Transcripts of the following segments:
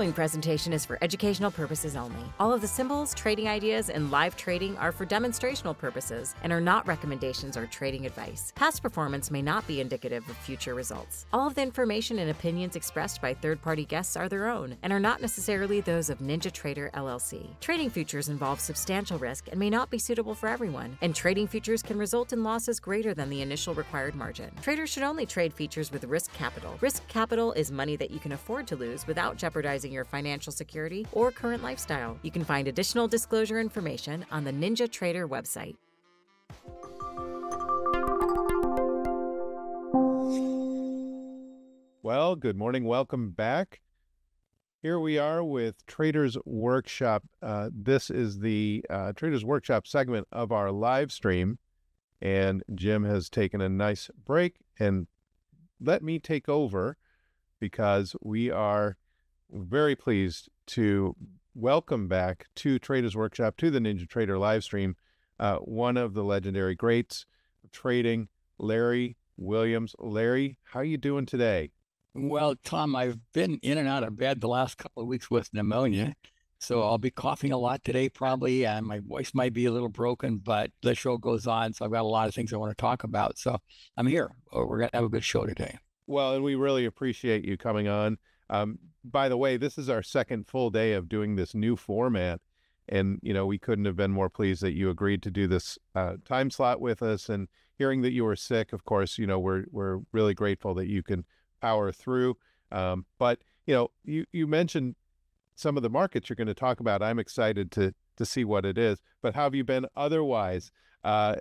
following presentation is for educational purposes only. All of the symbols, trading ideas, and live trading are for demonstrational purposes and are not recommendations or trading advice. Past performance may not be indicative of future results. All of the information and opinions expressed by third party guests are their own and are not necessarily those of Ninja Trader LLC. Trading futures involve substantial risk and may not be suitable for everyone, and trading futures can result in losses greater than the initial required margin. Traders should only trade futures with risk capital. Risk capital is money that you can afford to lose without jeopardizing your financial security or current lifestyle. You can find additional disclosure information on the Ninja Trader website. Well, good morning. Welcome back. Here we are with Traders Workshop. Uh, this is the uh, Traders Workshop segment of our live stream. And Jim has taken a nice break and let me take over because we are very pleased to welcome back to Traders Workshop, to the Ninja Trader live stream, uh, one of the legendary greats of trading, Larry Williams. Larry, how are you doing today? Well, Tom, I've been in and out of bed the last couple of weeks with pneumonia. So I'll be coughing a lot today, probably, and my voice might be a little broken, but the show goes on. So I've got a lot of things I want to talk about. So I'm here. We're going to have a good show today. Well, and we really appreciate you coming on. Um, by the way, this is our second full day of doing this new format. And, you know, we couldn't have been more pleased that you agreed to do this uh, time slot with us. And hearing that you were sick, of course, you know, we're, we're really grateful that you can power through. Um, but, you know, you, you mentioned some of the markets you're going to talk about. I'm excited to, to see what it is. But how have you been otherwise? Uh,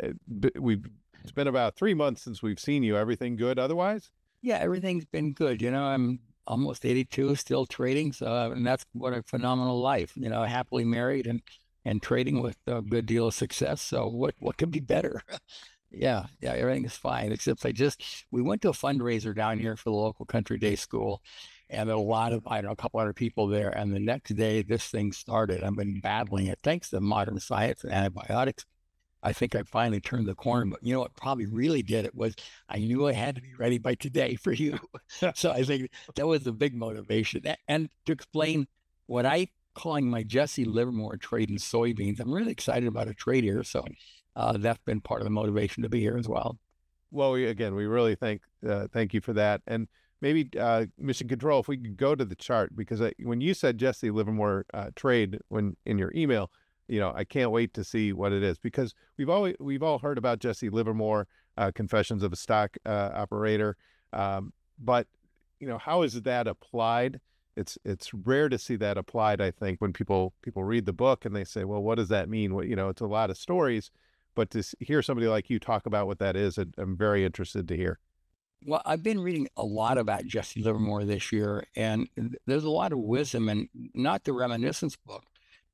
we've, it's been about three months since we've seen you. Everything good otherwise? Yeah, everything's been good. You know, I'm almost 82, still trading. So, uh, and that's what a phenomenal life, you know, happily married and, and trading with a good deal of success. So what, what could be better? yeah. Yeah. Everything is fine. Except I just, we went to a fundraiser down here for the local country day school and a lot of, I don't know, a couple hundred people there. And the next day this thing started. I've been battling it thanks to modern science and antibiotics I think I finally turned the corner. But you know what probably really did it was I knew I had to be ready by today for you. so I think that was a big motivation. And to explain what I calling my Jesse Livermore trade in soybeans, I'm really excited about a trade here. So uh, that's been part of the motivation to be here as well. Well, we, again, we really thank uh, thank you for that. And maybe uh, Mission Control, if we could go to the chart, because I, when you said Jesse Livermore uh, trade when in your email, you know, I can't wait to see what it is because we've always we've all heard about Jesse Livermore, uh, Confessions of a Stock uh, Operator, um, but you know, how is that applied? It's it's rare to see that applied. I think when people people read the book and they say, well, what does that mean? What you know, it's a lot of stories, but to hear somebody like you talk about what that is, I'm very interested to hear. Well, I've been reading a lot about Jesse Livermore this year, and there's a lot of wisdom, and not the reminiscence book,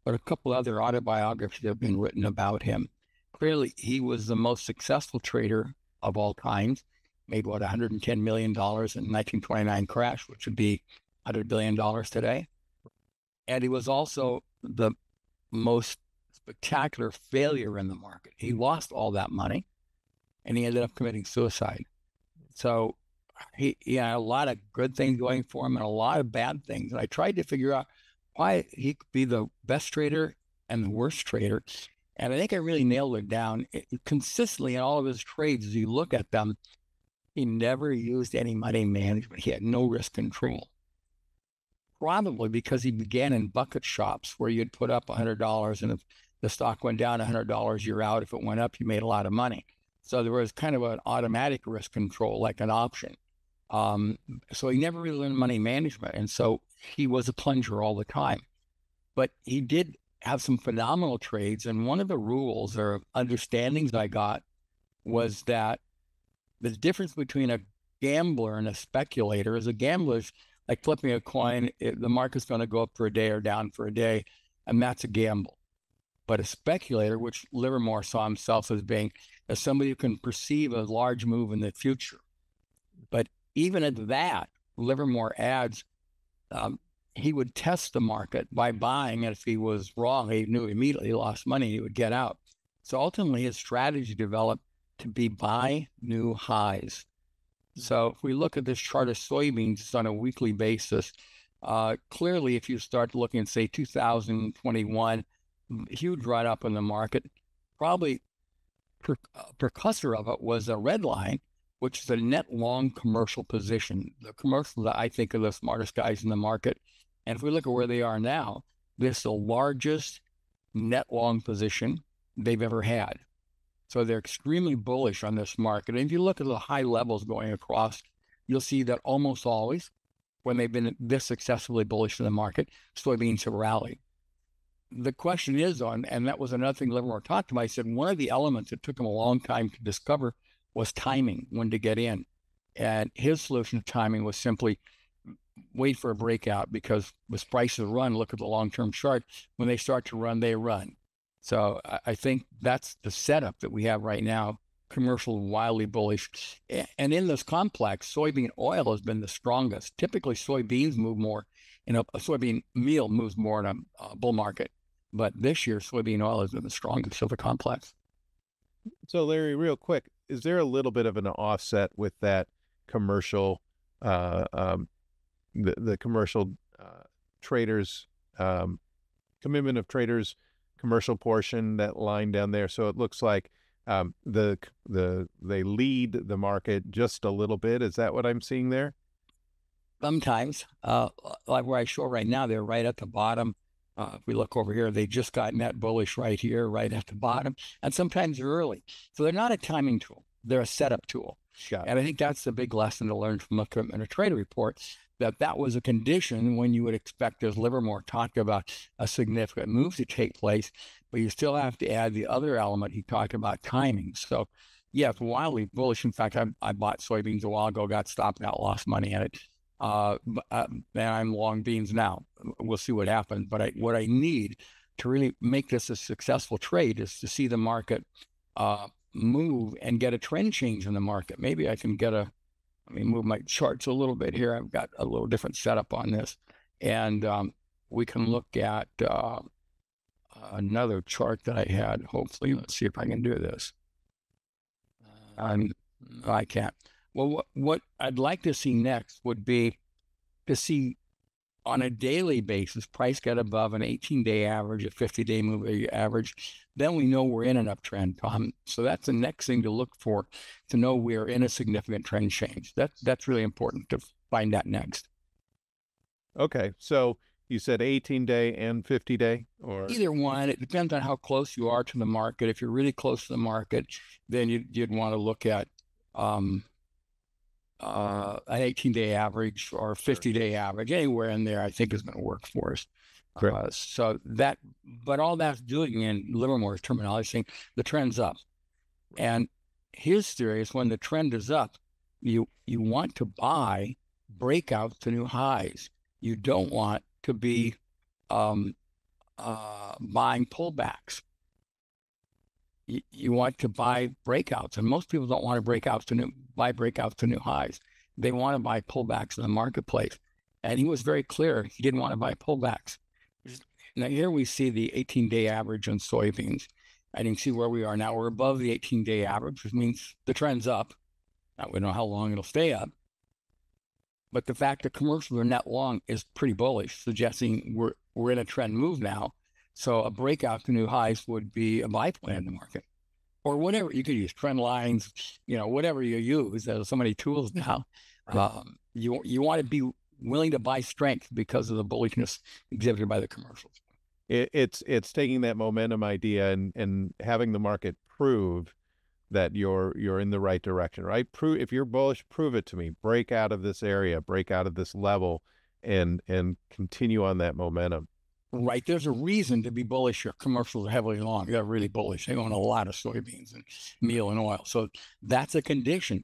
but a couple other autobiographies have been written about him. Clearly, he was the most successful trader of all times, made what, $110 million in 1929 crash, which would be $100 billion today. And he was also the most spectacular failure in the market. He lost all that money and he ended up committing suicide. So he, he had a lot of good things going for him and a lot of bad things. And I tried to figure out why he could be the best trader and the worst trader. And I think I really nailed it down it, consistently in all of his trades. As you look at them, he never used any money management. He had no risk control. Probably because he began in bucket shops where you'd put up $100 and if the stock went down $100, you're out. If it went up, you made a lot of money. So there was kind of an automatic risk control, like an option. Um, so he never really learned money management. And so he was a plunger all the time. But he did have some phenomenal trades. And one of the rules or understandings I got was that the difference between a gambler and a speculator is a gambler is like flipping a coin. It, the market's going to go up for a day or down for a day, and that's a gamble. But a speculator, which Livermore saw himself as being, as somebody who can perceive a large move in the future. But even at that, Livermore adds um, he would test the market by buying. And if he was wrong, he knew immediately he lost money, he would get out. So ultimately, his strategy developed to be buy new highs. So if we look at this chart of soybeans, on a weekly basis. Uh, clearly, if you start looking, at say 2021, huge run up in the market, probably per, uh, precursor of it was a red line, which is a net long commercial position. The commercial that I think are the smartest guys in the market. And if we look at where they are now, this is the largest net long position they've ever had. So they're extremely bullish on this market. And if you look at the high levels going across, you'll see that almost always, when they've been this successfully bullish in the market, soybeans have rallied. The question is on, and that was another thing Livermore talked about. I said one of the elements that took him a long time to discover was timing, when to get in. And his solution to timing was simply wait for a breakout because with prices run, look at the long term chart. When they start to run, they run. So I think that's the setup that we have right now. Commercial wildly bullish, and in this complex, soybean oil has been the strongest. Typically, soybeans move more, in a, soybean meal moves more in a, a bull market, but this year soybean oil has been the strongest of the complex. So, Larry, real quick, is there a little bit of an offset with that commercial, uh, um, the the commercial uh, traders um, commitment of traders commercial portion, that line down there. So it looks like um, the the they lead the market just a little bit. Is that what I'm seeing there? Sometimes, uh, like where I show right now, they're right at the bottom. Uh, if we look over here, they just got net bullish right here, right at the bottom, and sometimes they're early. So they're not a timing tool; they're a setup tool. And I think that's the big lesson to learn from a commitment of trader report that that was a condition when you would expect, as Livermore talked about, a significant move to take place. But you still have to add the other element he talked about timing. So, yeah, wildly bullish. In fact, I, I bought soybeans a while ago, got stopped out, lost money at it. Uh, uh, and I'm long beans now. We'll see what happens. But I, what I need to really make this a successful trade is to see the market uh, move and get a trend change in the market. Maybe I can get a let me move my charts a little bit here. I've got a little different setup on this. And um, we can look at uh, another chart that I had, hopefully. Let's see if I can do this. Um, I can't. Well, what, what I'd like to see next would be to see on a daily basis, price get above an 18 day average, a 50 day moving average, then we know we're in an uptrend, Tom. So that's the next thing to look for to know we're in a significant trend change. That's that's really important to find that next. Okay. So you said 18 day and 50 day or either one. It depends on how close you are to the market. If you're really close to the market, then you'd, you'd want to look at um, uh, an 18 day average or 50 day average, anywhere in there, I think is going to work for us. Uh, so that, but all that's doing in Livermore's terminology, saying the trend's up. And his theory is when the trend is up, you you want to buy breakouts to new highs. You don't want to be um, uh, buying pullbacks you, you want to buy breakouts, and most people don't want to breakouts to new buy breakouts to new highs. They want to buy pullbacks in the marketplace. And he was very clear he didn't want to buy pullbacks. Now here we see the 18-day average on soybeans. You can see where we are now. We're above the 18-day average, which means the trend's up. Now we don't know how long it'll stay up. But the fact that commercials are net long is pretty bullish, suggesting we're we're in a trend move now. So a breakout to new highs would be a buy plan in the market or whatever you could use trend lines, you know, whatever you use. There's so many tools now. Um, you, you want to be willing to buy strength because of the bullishness exhibited by the commercials. It, it's, it's taking that momentum idea and, and having the market prove that you're, you're in the right direction, right? Prove, if you're bullish, prove it to me, break out of this area, break out of this level and, and continue on that momentum right? There's a reason to be bullish. Your commercials are heavily long. They're really bullish. They own a lot of soybeans and meal and oil. So that's a condition,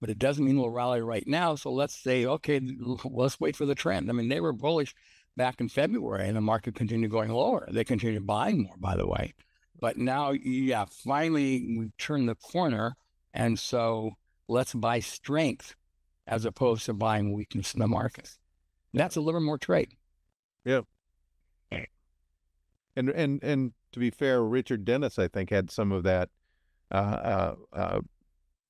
but it doesn't mean we'll rally right now. So let's say, okay, let's wait for the trend. I mean, they were bullish back in February and the market continued going lower. They continued buying more, by the way. But now, yeah, finally we turned the corner. And so let's buy strength as opposed to buying weakness in the market. That's a Livermore trade. Yeah. And and and to be fair, Richard Dennis, I think, had some of that uh, uh, uh,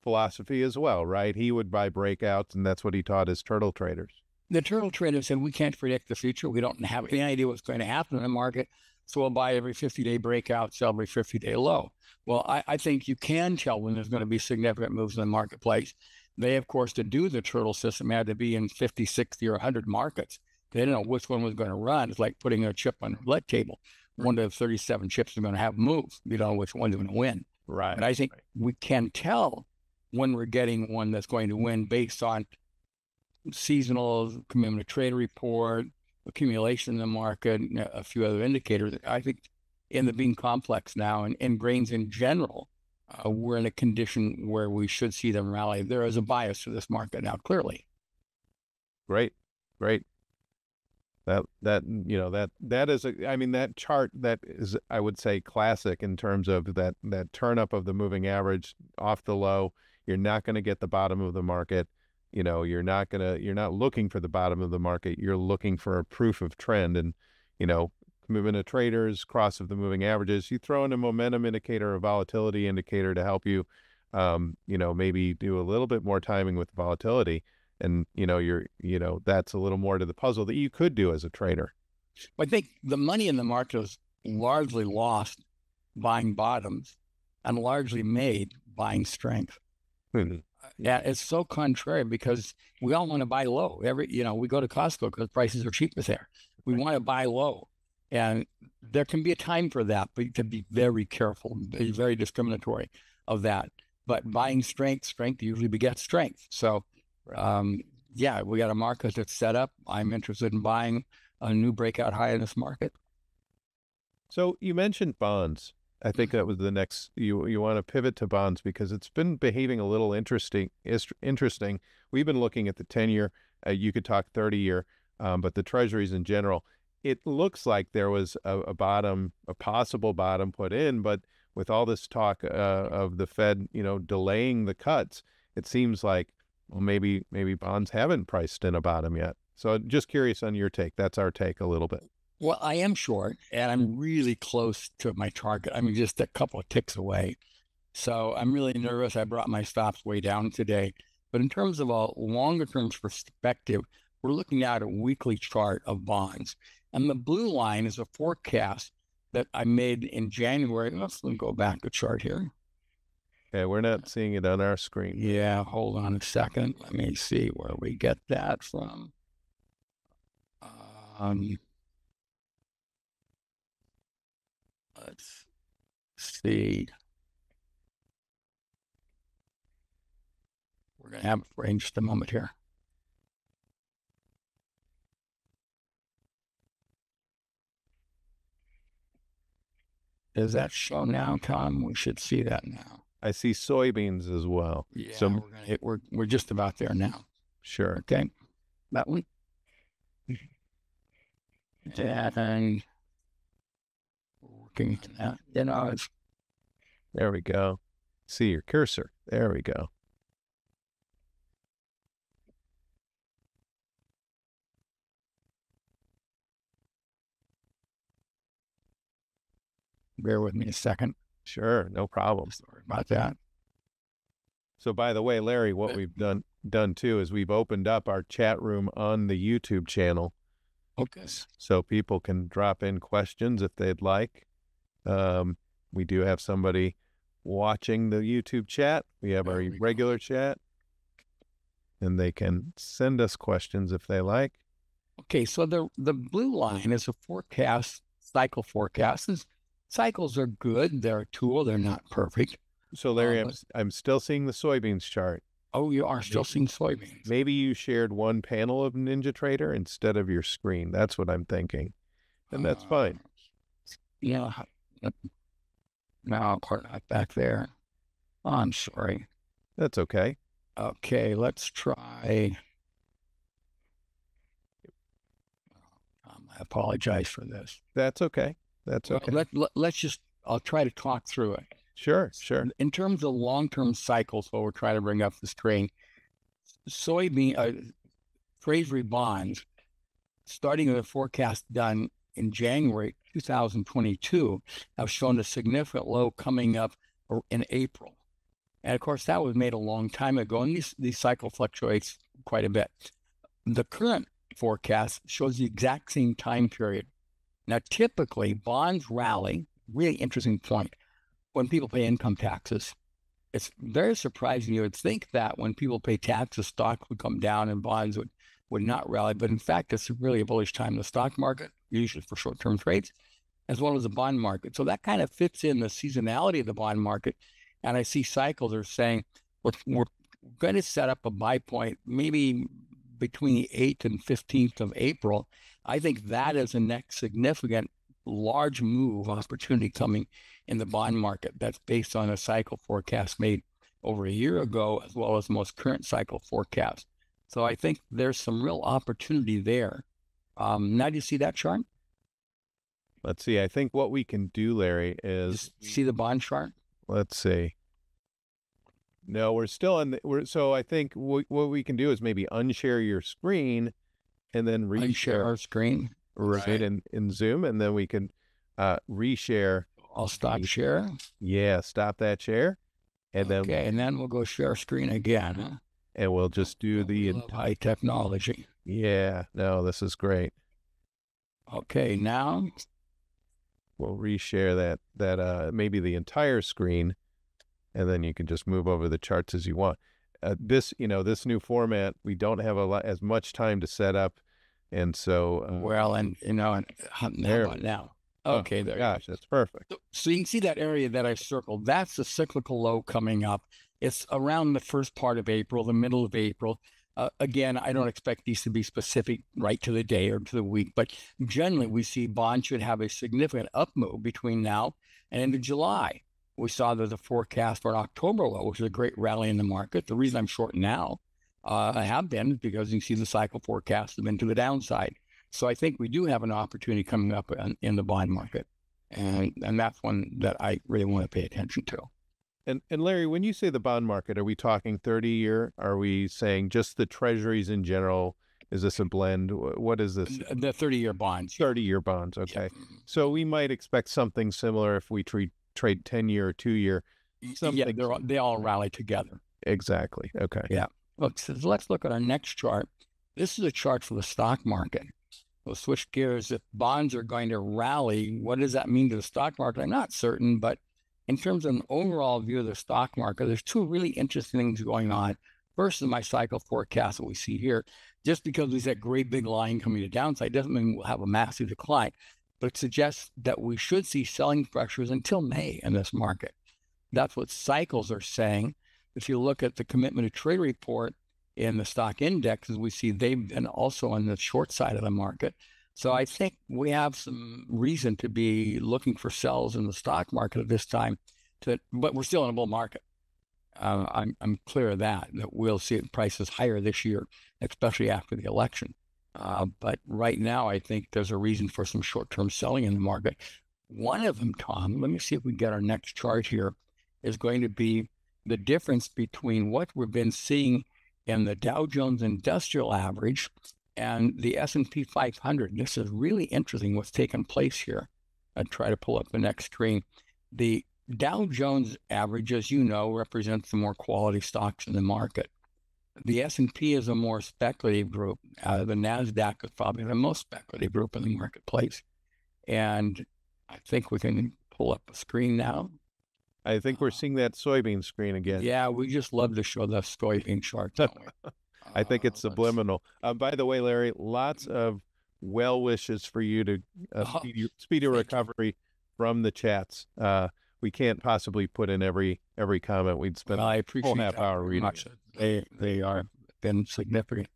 philosophy as well, right? He would buy breakouts, and that's what he taught his turtle traders. The turtle trader said, We can't predict the future. We don't have any idea what's going to happen in the market. So we'll buy every 50 day breakout, sell every 50 day low. Well, I, I, think you can tell when there's going to be significant moves in the marketplace. They, of course, to do the turtle system had to be in 50, 60, or 100 markets. They didn't know which one was going to run. It's like putting a chip on a roulette table. One of the 37 chips are going to have moves. You don't know which one's going to win. Right. And I think right. we can tell when we're getting one that's going to win based on seasonal commitment trade report, accumulation in the market, a few other indicators. I think in the bean complex now and, and grains in general, uh, we're in a condition where we should see them rally. There is a bias to this market now, clearly. Great, great. That that you know that that is a I mean that chart that is I would say classic in terms of that that turn up of the moving average off the low. You're not going to get the bottom of the market. You know, you're not gonna you're not looking for the bottom of the market. You're looking for a proof of trend. And you know, movement of traders, cross of the moving averages. You throw in a momentum indicator, a volatility indicator to help you, um, you know, maybe do a little bit more timing with volatility. And, you know, you're, you know, that's a little more to the puzzle that you could do as a trader. I think the money in the market is largely lost buying bottoms and largely made buying strength. Mm-hmm. Yeah, it's so contrary because we all want to buy low. Every, you know, we go to Costco because prices are cheaper there. We want to buy low. And there can be a time for that, but you can be very careful, be very discriminatory of that. But buying strength, strength usually begets strength. So, um, yeah, we got a market that's set up. I'm interested in buying a new breakout high in this market. So you mentioned bonds. I think that was the next. You you want to pivot to bonds because it's been behaving a little interesting. Interesting. We've been looking at the ten year. Uh, you could talk thirty year, um, but the treasuries in general it looks like there was a, a, bottom, a possible bottom put in, but with all this talk uh, of the Fed, you know, delaying the cuts, it seems like well, maybe maybe bonds haven't priced in a bottom yet. So just curious on your take. That's our take a little bit. Well, I am short, and I'm mm-hmm. really close to my target. I mean, just a couple of ticks away. So I'm really nervous. I brought my stops way down today. But in terms of a longer term perspective, we're looking at a weekly chart of bonds. And the blue line is a forecast that I made in January. Let's go back a chart here. Okay, we're not seeing it on our screen. Yeah, hold on a second. Let me see where we get that from. Um, let's see. We're going to have it for just a moment here. Is that shown now, Tom? We should see that now. I see soybeans as well. Yeah, so we're, gonna hit, we're we're just about there now. Sure. Okay, that one. And working on that. You know, it's there we go. See your cursor. There we go. Bear with me a second. Sure, no problem. Sorry about that. So, by the way, Larry, what we've done done too is we've opened up our chat room on the YouTube channel. Okay. So people can drop in questions if they'd like. Um, we do have somebody watching the YouTube chat. We have there our we regular go. chat, and they can send us questions if they like. Okay, so the the blue line is a forecast cycle forecast. Is cycles are good. They're a tool. They're not perfect. So Larry, um, I'm, I'm still seeing the soybeans chart. Oh, you are still seeing soybeans. Maybe you shared one panel of Ninja Trader instead of your screen. That's what I'm thinking. And that's uh, fine. Yeah. Now I'll put that back there. Oh, I'm sorry. That's okay. Okay, let's try. Um, I apologize for this. That's okay. That's okay. Well, let, let, us just, I'll try to talk through it. Sure, sure. In terms of long term cycles, while we're trying to bring up the string, soybean, uh, treasury bonds, starting with a forecast done in January 2022, have shown a significant low coming up in April. And of course, that was made a long time ago, and these, these cycle fluctuates quite a bit. The current forecast shows the exact same time period. Now, typically, bonds rally, really interesting point, when people pay income taxes. It's very surprising. You would think that when people pay taxes, stocks would come down and bonds would, would not rally. But in fact, it's really a bullish time in the stock market, usually for short term trades, as well as the bond market. So that kind of fits in the seasonality of the bond market. And I see cycles are saying we're, we're going to set up a buy point maybe between the 8th and 15th of April. I think that is a next significant large move opportunity coming in the bond market that's based on a cycle forecast made over a year ago, as well as the most current cycle forecast. So I think there's some real opportunity there. Um, now, do you see that chart? Let's see. I think what we can do, Larry, is see the bond chart. Let's see. No, we're still in. The, we're so I think what we can do is maybe unshare your screen, and then reshare our screen. Right, right. in in Zoom, and then we can uh reshare. I'll stop share. Yeah, stop that share, and okay, then okay, and then we'll go share screen again. Huh? And we'll just do the high technology. Yeah, no, this is great. Okay, now we'll reshare that that uh maybe the entire screen and then you can just move over the charts as you want uh, this you know this new format we don't have a lot as much time to set up and so uh, well and you know and uh, there now oh, okay oh, there gosh that's perfect. So, so you can see that area that i circled. That's the cyclical low coming up. It's around the first part of april the middle of april. Uh, again, I don't expect these to be specific right to the day or to the week, but generally we see bonds should have a significant up move between now and into July. We saw there's a forecast for an October low, which is a great rally in the market. The reason I'm short now, uh, I have been because you see the cycle forecast them into the downside. So I think we do have an opportunity coming up in, in the bond market. And, and that's one that I really want to pay attention to. And and Larry, when you say the bond market, are we talking 30 year? Are we saying just the treasuries in general? Is this a blend? What is this? The 30 year bonds. 30 year bonds. Okay. Yeah. So we might expect something similar if we treat, trade 10 year or two year. Something. Yeah, they're, they all rally together. Exactly. Okay. Yeah. Look, so let's look at our next chart. This is a chart for the stock market. We'll switch gears. If bonds are going to rally, what does that mean to the stock market? I'm not certain, but in terms of an overall view of the stock market, there's two really interesting things going on. First is my cycle forecast that we see here. Just because we see that great big line coming to downside doesn't mean we'll have a massive decline, but it suggests that we should see selling pressures until May in this market. That's what cycles are saying. If you look at the commitment to trade report in the stock indexes, we see they've been also on the short side of the market. So I think we have some reason to be looking for sells in the stock market at this time. To, but we're still in a bull market. Uh, I'm I'm clear of that that we'll see prices higher this year, especially after the election. Uh, but right now, I think there's a reason for some short-term selling in the market. One of them, Tom. Let me see if we get our next chart here. Is going to be the difference between what we've been seeing in the Dow Jones Industrial Average and the S&P 500. This is really interesting what's taken place here. I try to pull up the next screen. The Dow Jones average, as you know, represents the more quality stocks in the market. The S&P is a more speculative group. Uh, the Nasdaq is probably the most speculative group in the marketplace. And I think we can pull up a screen now. I think we're seeing that soybean screen again. Yeah, we just love to show the soybean chart. I think it's subliminal. Uh, by the way, Larry, lots of well wishes for you to uh, oh, speedy, speedy recovery from the chats. Uh, we can't possibly put in every every comment. We'd spend well, I appreciate a whole half hour reading. Much. They they are been significant.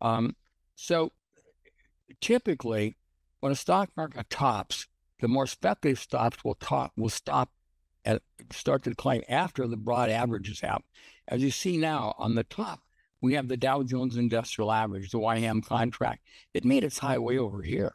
Um, so typically, when a stock market tops, the more speculative stocks will top will stop at start to decline after the broad averages out. As you see now on the top, we have the Dow Jones Industrial Average, the YM contract. It made its high way over here,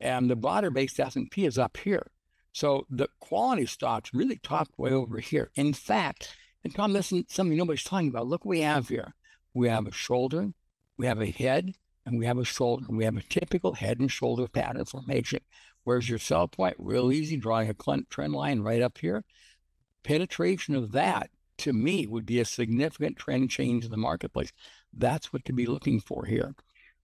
and the broader-based S&P is up here. So the quality stocks really topped way over here. In fact, and Tom, this is something nobody's talking about. Look what we have here. We have a shoulder, we have a head, and we have a shoulder. We have a typical head and shoulder pattern formation. Where's your sell point? Real easy, drawing a trend line right up here. Penetration of that to me would be a significant trend change in the marketplace. That's what to be looking for here.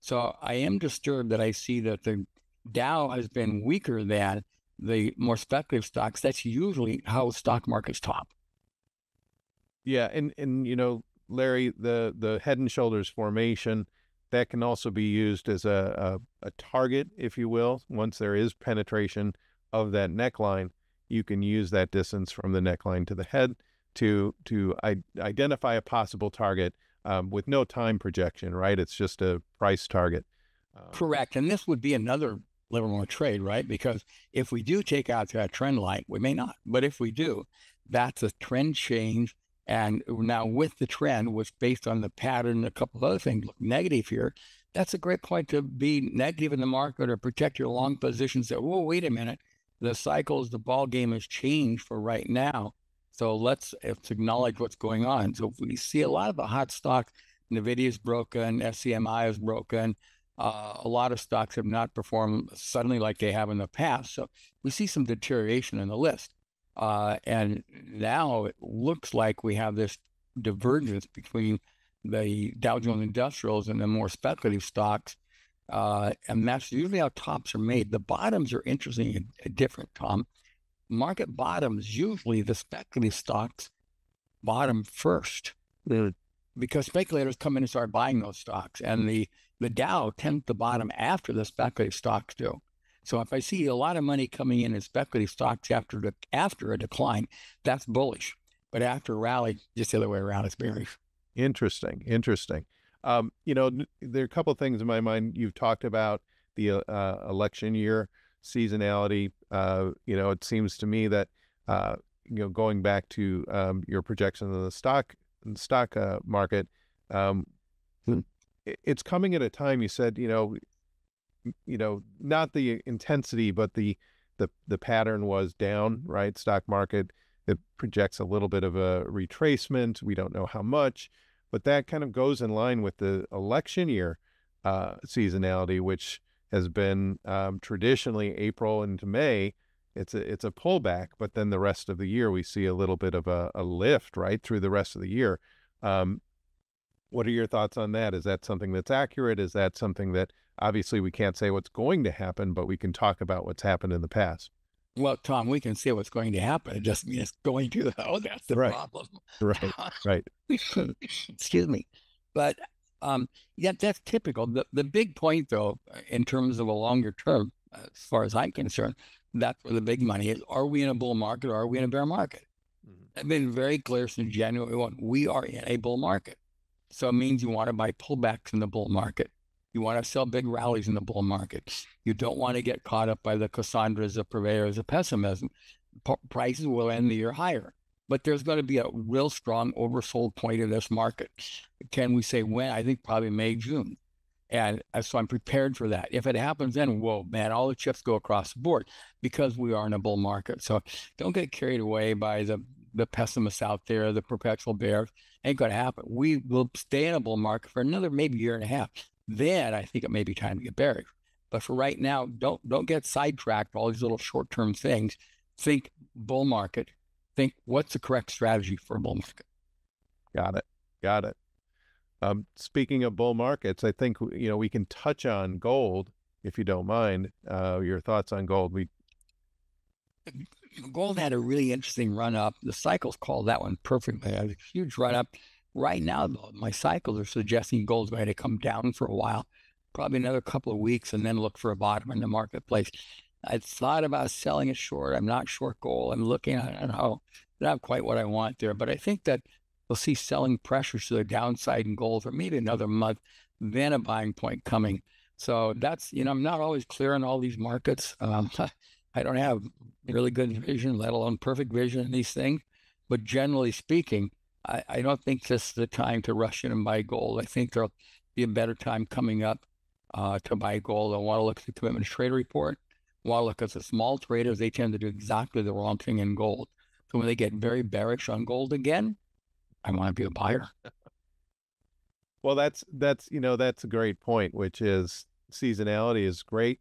So I am disturbed that I see that the Dow has been weaker than the more speculative stocks. That's usually how stock markets top. Yeah, and and you know, Larry, the the head and shoulders formation that can also be used as a, a, a target, if you will. Once there is penetration of that neckline, you can use that distance from the neckline to the head to to identify a possible target um, with no time projection. Right? It's just a price target. Um, Correct, and this would be another Livermore trade, right? Because if we do take out that trend line, we may not, but if we do, that's a trend change and now with the trend, which based on the pattern, a couple of other things look negative here, that's a great point to be negative in the market or protect your long positions. That, whoa, wait a minute. The cycles, the ball game has changed for right now. So let's, let's acknowledge what's going on. So we see a lot of the hot stocks, NVIDIA is broken, SCMI is broken. Uh, a lot of stocks have not performed suddenly like they have in the past. So we see some deterioration in the list. Uh, and now it looks like we have this divergence between the Dow Jones Industrials and the more speculative stocks. Uh, and that's usually how tops are made. The bottoms are interesting and different, Tom. Market bottoms, usually the speculative stocks bottom first because speculators come in and start buying those stocks. And the, the Dow tends to bottom after the speculative stocks do. So if I see a lot of money coming in in speculative stocks after the, after a decline, that's bullish. But after a rally, just the other way around, it's bearish. Interesting. Interesting. Um, you know, there are a couple of things in my mind. You've talked about the uh, election year seasonality. Uh, you know, it seems to me that uh, you know going back to um, your projection of the stock stock uh, market, um, hmm. it's coming at a time. You said, you know, you know, not the intensity, but the the the pattern was down, right? Stock market it projects a little bit of a retracement. We don't know how much, but that kind of goes in line with the election year uh, seasonality, which has been um, traditionally April into May. It's a it's a pullback, but then the rest of the year we see a little bit of a, a lift right through the rest of the year. Um, what are your thoughts on that? Is that something that's accurate? Is that something that obviously we can't say what's going to happen, but we can talk about what's happened in the past. Well, Tom, we can say what's going to happen. It doesn't mean it's going to. Oh, that's the right. problem. Right. Right. Excuse me. But um, yeah, that's typical. The, the big point, though, in terms of a longer term, as far as I'm concerned, that's where the big money is. Are we in a bull market or are we in a bear market? Mm-hmm. I've been very clear since January 1. We are in a bull market. So it means you want to buy pullbacks in the bull market. You want to sell big rallies in the bull market. You don't want to get caught up by the Cassandras, the purveyors of pessimism. P- prices will end the year higher. But there's going to be a real strong oversold point in this market. Can we say when? I think probably May, June. And uh, so I'm prepared for that. If it happens, then whoa, man, all the chips go across the board because we are in a bull market. So don't get carried away by the the pessimists out there, the perpetual bears. Ain't going to happen. We will stay in a bull market for another maybe year and a half then I think it may be time to get buried. But for right now, don't don't get sidetracked all these little short term things. Think bull market. Think what's the correct strategy for a bull market. Got it. Got it. Um, speaking of bull markets, I think you know we can touch on gold if you don't mind. Uh, your thoughts on gold? We gold had a really interesting run up. The cycles called that one perfectly. A huge run up. Right now, though, my cycles are suggesting gold's going to come down for a while, probably another couple of weeks, and then look for a bottom in the marketplace. I thought about selling it short. I'm not short gold. I'm looking. at don't. Not quite what I want there, but I think that we'll see selling pressures to the downside in gold for maybe another month, then a buying point coming. So that's you know I'm not always clear on all these markets. Um, I don't have really good vision, let alone perfect vision in these things. But generally speaking, I, I don't think this is the time to rush in and buy gold. I think there'll be a better time coming up uh, to buy gold. I want to look at the commitment trader report. I want to look at the small traders. They tend to do exactly the wrong thing in gold. So when they get very bearish on gold again, I want to be a buyer. Well, that's that's you know that's a great point, which is seasonality is great,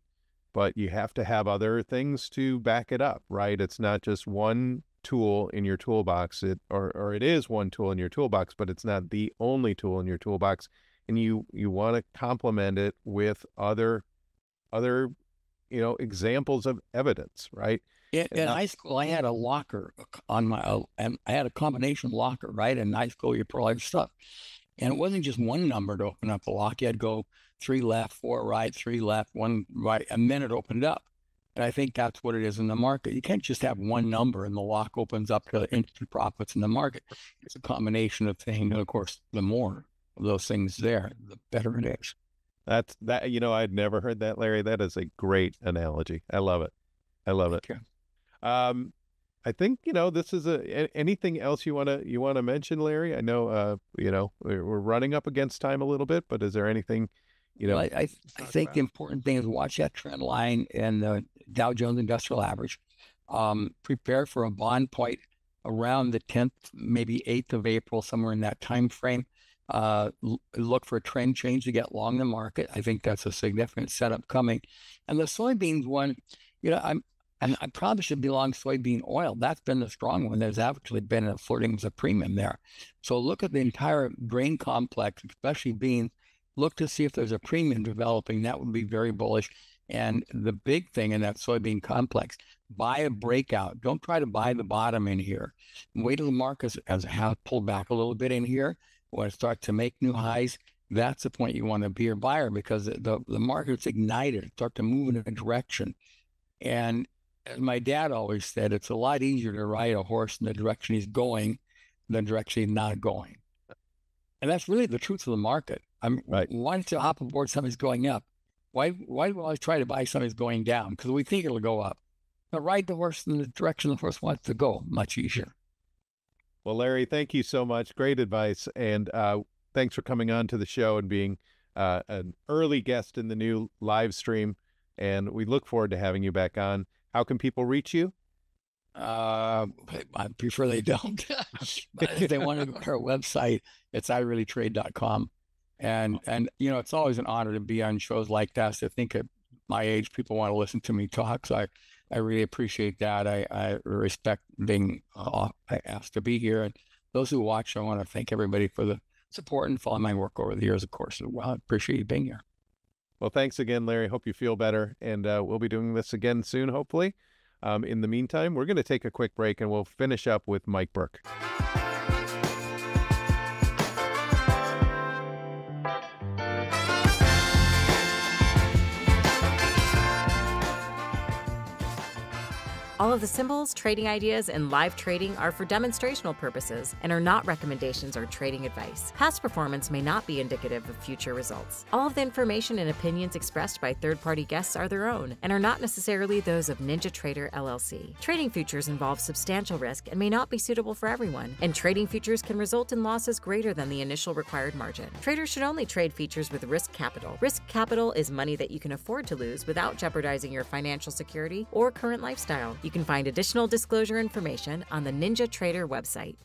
but you have to have other things to back it up, right? It's not just one tool in your toolbox. It or or it is one tool in your toolbox, but it's not the only tool in your toolbox. and you you want to complement it with other other you know examples of evidence, right? In, in high school, I had a locker on my, uh, and I had a combination locker, right? In high school, you probably have stuff. And it wasn't just one number to open up the lock. You had to go three left, four right, three left, one right, and then it opened up. And I think that's what it is in the market. You can't just have one number and the lock opens up to instant profits in the market. It's a combination of things. And of course, the more of those things there, the better it is. That's that, you know, I'd never heard that, Larry. That is a great analogy. I love it. I love it. You. Um, I think you know this is a anything else you want to you want to mention, Larry. I know uh, you know we're, we're running up against time a little bit, but is there anything you know? Well, I, I, I think about? the important thing is watch that trend line and the Dow Jones Industrial Average. Um, prepare for a bond point around the 10th, maybe 8th of April, somewhere in that time frame. Uh, look for a trend change to get long the market. I think that's a significant setup coming. And the soybeans one, you know, I'm and I probably should be long soybean oil. That's been the strong one. There's actually been a flirting with a premium there. So look at the entire grain complex, especially beans. Look to see if there's a premium developing. That would be very bullish. And the big thing in that soybean complex, buy a breakout. Don't try to buy the bottom in here. Wait till the market has, has pulled back a little bit in here. When it starts to make new highs, that's the point you want to be a buyer because the, the market's ignited, start to move in a direction. And as my dad always said, it's a lot easier to ride a horse in the direction he's going than the direction he's not going. And that's really the truth of the market. I'm right. don't you hop aboard something's going up? Why why do I always try to buy something that's going down? Because we think it'll go up. But ride the horse in the direction the horse wants to go, much easier. Well, Larry, thank you so much. Great advice. And uh, thanks for coming on to the show and being uh, an early guest in the new live stream. And we look forward to having you back on. How can people reach you? Uh, I prefer they don't. but if they want to go to our website, it's ireallytrade.com. And and you know, it's always an honor to be on shows like this. I think at my age, people want to listen to me talk. So I, I really appreciate that. I, I respect being uh, asked to be here. And those who watch, I want to thank everybody for the support and following my work over the years, of course. Well, I appreciate you being here. Well, thanks again, Larry. Hope you feel better. And uh, we'll be doing this again soon, hopefully. Um, in the meantime, we're going to take a quick break and we'll finish up with Mike Burke. All of the symbols, trading ideas, and live trading are for demonstrational purposes and are not recommendations or trading advice. Past performance may not be indicative of future results. All of the information and opinions expressed by third party guests are their own and are not necessarily those of Ninja Trader LLC. Trading futures involve substantial risk and may not be suitable for everyone, and trading futures can result in losses greater than the initial required margin. Traders should only trade futures with risk capital. Risk capital is money that you can afford to lose without jeopardizing your financial security or current lifestyle. You find additional disclosure information on the Ninja Trader website.